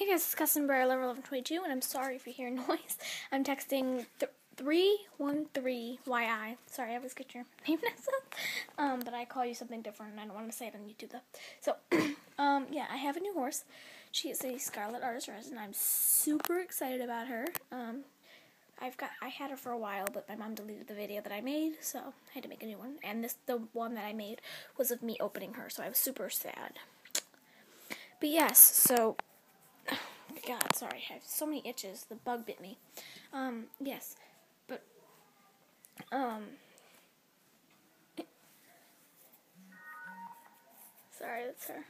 Hey guys, it's Custom Bear level 1122, and I'm sorry if you hear noise. I'm texting th- 313yeye. Sorry, I always get your name messed up. Um, but I call you something different, and I don't want to say it on YouTube though. So, um, yeah, I have a new horse. She is a Scarlet Artist Resin. I'm super excited about her. Um, I've got I had her for a while, but my mom deleted the video that I made, so I had to make a new one. And this the one that I made was of me opening her, so I was super sad. But yes, so God, sorry, I have so many itches. The bug bit me. Um, yes, but um, sorry, that's her.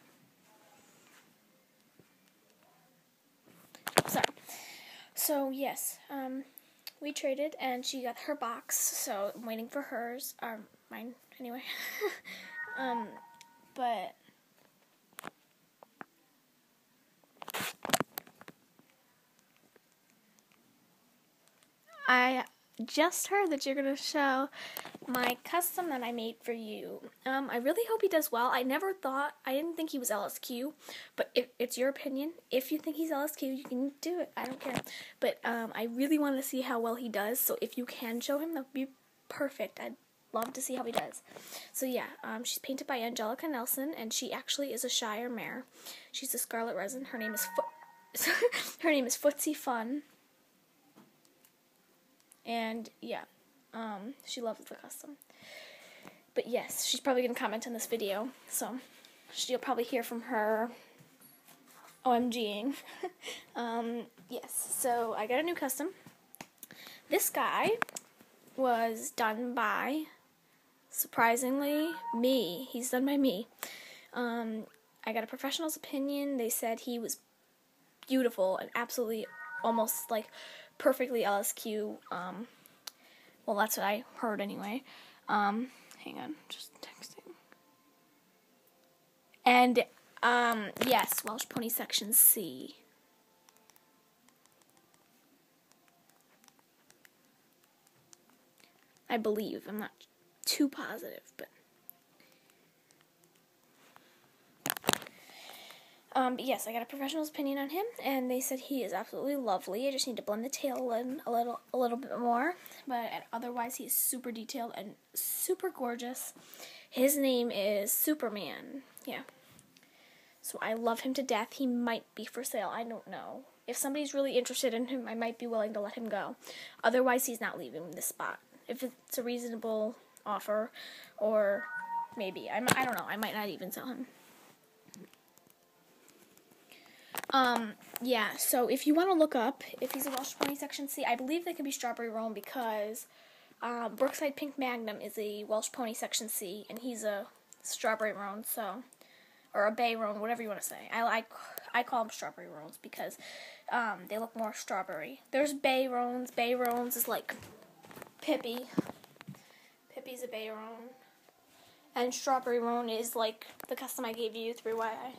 Sorry. So yes, um, we traded, and she got her box. So I'm waiting for hers, or mine anyway. um, but I just heard that you're going to show my custom that I made for you. Um, I really hope he does well. I never thought, I didn't think he was LSQ, but it's your opinion. If you think he's LSQ, you can do it. I don't care. But um, I really want to see how well he does, so if you can show him, that would be perfect. I'd love to see how he does. So yeah, um, she's painted by Angelica Nelson, and she actually is a Shire mare. She's a Scarlet Resin. Her name is Foot. her name is Footsie Fun. And yeah, um, she loves the custom. But yes, she's probably going to comment on this video, so you'll probably hear from her OMGing. um, yes, so I got a new custom. This guy was done by, surprisingly, me. He's done by me. Um, I got a professional's opinion. They said he was beautiful and absolutely almost like perfectly LSQ. Um, well, that's what I heard anyway. Um, hang on, just texting. And um, yes, Welsh Pony Section C. I believe. I'm not too positive, but Um, but yes, I got a professional's opinion on him, and they said he is absolutely lovely. I just need to blend the tail in a little, a little bit more, but otherwise he's super detailed and super gorgeous. His name is Superman. Yeah. So I love him to death. He might be for sale. I don't know. If somebody's really interested in him, I might be willing to let him go. Otherwise, he's not leaving this spot. If it's a reasonable offer, or maybe I, I don't know. I might not even sell him. Um, yeah, so if you want to look up if he's a Welsh Pony Section C, I believe they could be Strawberry Roan because uh, Brookside Pink Magnum is a Welsh Pony Section C, and he's a Strawberry Roan, so, or a Bay Roan, whatever you want to say. I like, I call them Strawberry Roans because um, they look more strawberry. There's Bay Roans. Bay Roans is like Pippi. Pippi's a Bay Roan. And Strawberry Roan is like the custom I gave you, 3YI.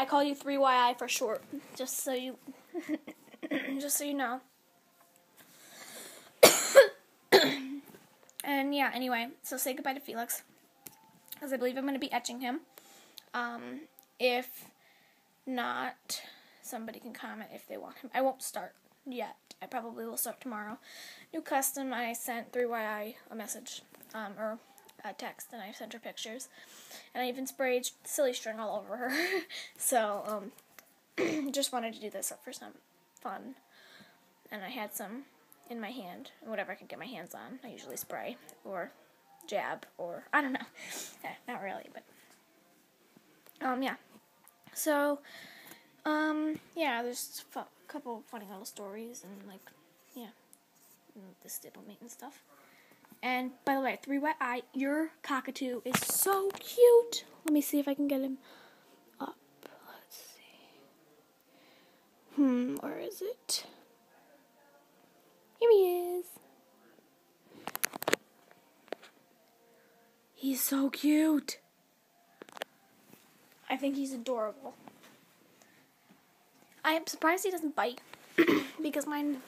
I call you 3YI for short, just so you just so you know. and yeah, anyway, so say goodbye to Felix cuz I believe I'm going to be etching him. Um, if not, somebody can comment if they want him. I won't start yet. I probably will start tomorrow. New custom, I sent 3YI a message, um, or a text, and I sent her pictures. And I even sprayed silly string all over her. so, um, just wanted to do this up for some fun. And I had some in my hand, whatever I could get my hands on. I usually spray, or jab, or, I don't know. Eh, not really, but, um, yeah. So, um, yeah, there's a couple funny little stories, and, like, yeah, the stablemate and stuff. And by the way, three wet eye, your cockatoo is so cute. Let me see if I can get him up. Let's see. Hmm, where is it? Here he is. He's so cute. I think he's adorable. I am surprised he doesn't bite because mine